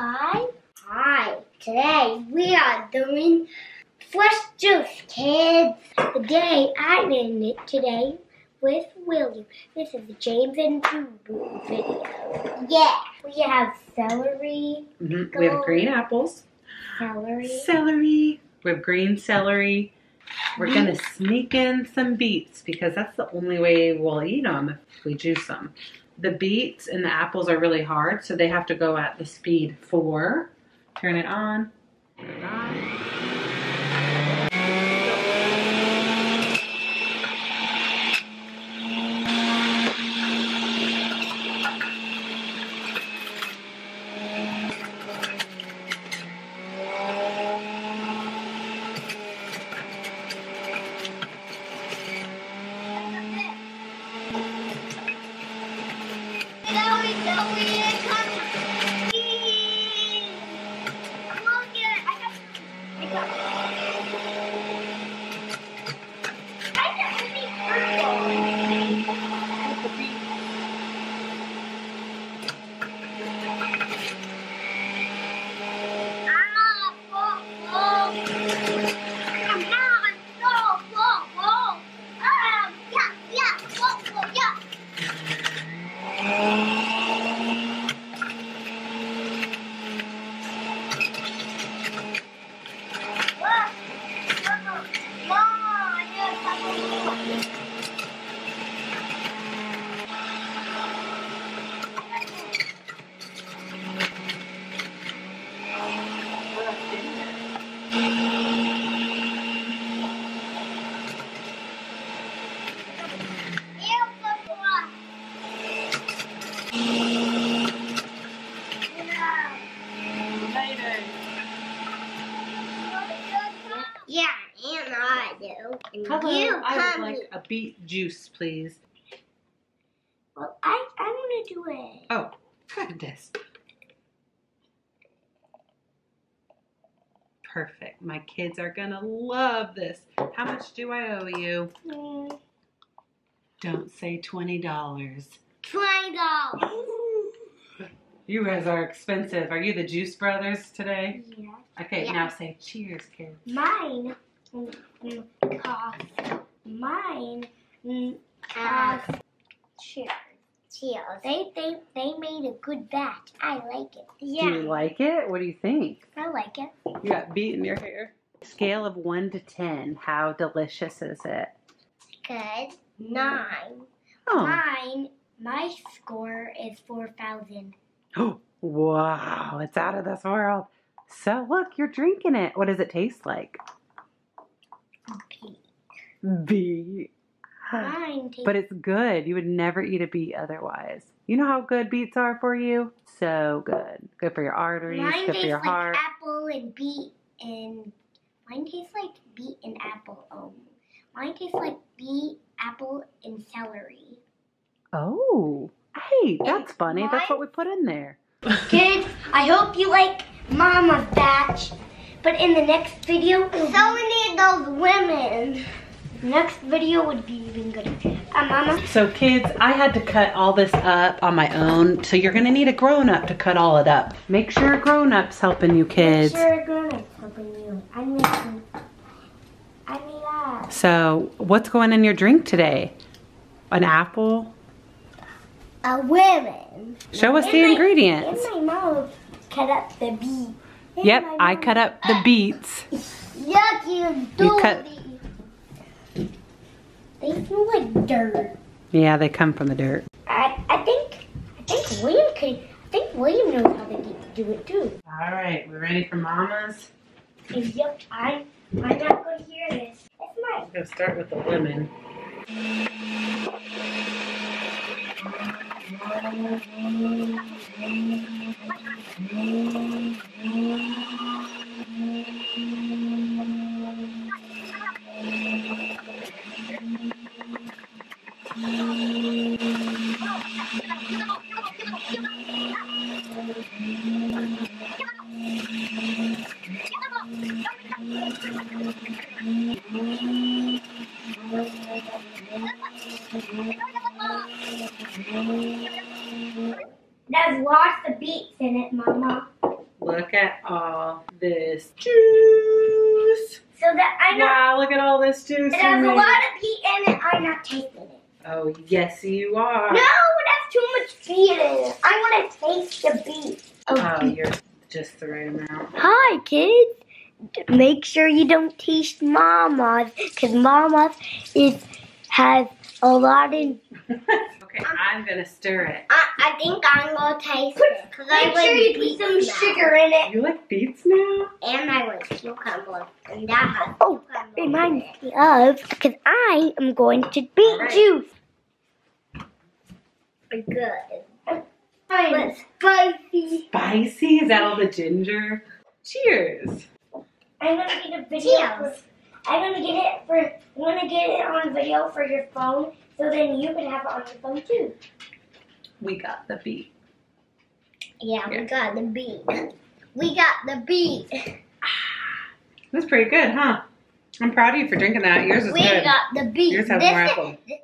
Hi. Hi. Today we are doing fresh juice, kids. Today I made it today with William. This is the James and Boo Boo video. Yeah. We have celery, Mhm. We have green apples, celery, celery. We have green celery. We're gonna sneak in some beets because that's the only way we'll eat them if we juice them. The beets and the apples are really hard, so they have to go at the speed four. Turn it on. Turn it on. Celery, celery, come. Come on, get it. I got I got I got really purple. Ah, whoa, whoa. Come on, whoa, whoa, whoa. Ah, yeah, yeah, whoa, whoa, yeah. Yeah, and I do. And Hello, you I would like a beet juice, please. Well, I, I want to do it. Oh, goodness. Perfect. My kids are gonna love this. How much do I owe you? Mm, Don't say twenty dollars. Twenty dollars. You guys are expensive. Are you the Juice Brothers today? Yeah. Okay, Yeah. now say cheers, kids. Mine mm, mm, cost. Mine mm, cost. Cheers. Cheers. They they they made a good batch. I like it. Yeah. Do you like it? What do you think? I like it. You got beet in your hair. Scale of one to ten. How delicious is it? Good. Nine. Oh, Mine. My score is four thousand. Oh, wow! It's out of this world. So look, you're drinking it. What does it taste like? Beet. Mine But it's good. You would never eat a beet otherwise. You know how good beets are for you? So good. Good for your arteries, Mine good tastes for your like heart. apple and beet and mine tastes like beet and apple. Oh. mine tastes like beet, apple, and celery. Oh, hey, that's funny. That's what we put in there. Kids, I hope you like Mama's batch. But in the next video, so many of those women. Next video would be even good. Uh, Mama. So kids, I had to cut all this up on my own. So you're gonna need a grown up to cut all it up. Make sure a grown up's helping you kids. Make sure, grown-ups helping you. I need. I need that. So what's going in your drink today? An apple? A women. Show us In the my- ingredients. In my mouth, cut up the beet. In Yep, I cut up the beets. Yuck, you You cut-. They smell like dirt. Yeah, they come from the dirt. I, I think, I think William could. I think William knows how to do- do it too. All right, we're ready for mamas. Yep, I, I'm not going to hear this. It's mine. I'm gonna start with the lemon. There's lots of beets in it, Mama. Look at all this juice. So that I know Wow, look at all this juice. it has a lot of heat in it. I'm not tasting it. Oh, yes, you are. No, it has too much beet in it. I want to taste the beet. Oh, oh you're just the right amount. Hi, kids. Make sure you don't taste Mama's, because Mama's is has a lot in. okay, uh-huh. I'm gonna stir it. I, I think I'm gonna taste it because I like sure you put some sugar in it, You like beets now? and I like cucumber, and that has oh, reminds me of because I am going to beet Alright. juice. Good. But spicy. Spicy? Is that all the ginger? Cheers. I'm gonna get a video. For, I'm gonna get it for. I'm gonna get it on video for your phone, so then you can have it on your phone too. We got the beat. Yeah, Yeah. we got the beat. We got the beat. That's pretty good, huh? I'm proud of you for drinking that. Yours is We good. got the beat. Yours has this more is- apple. th-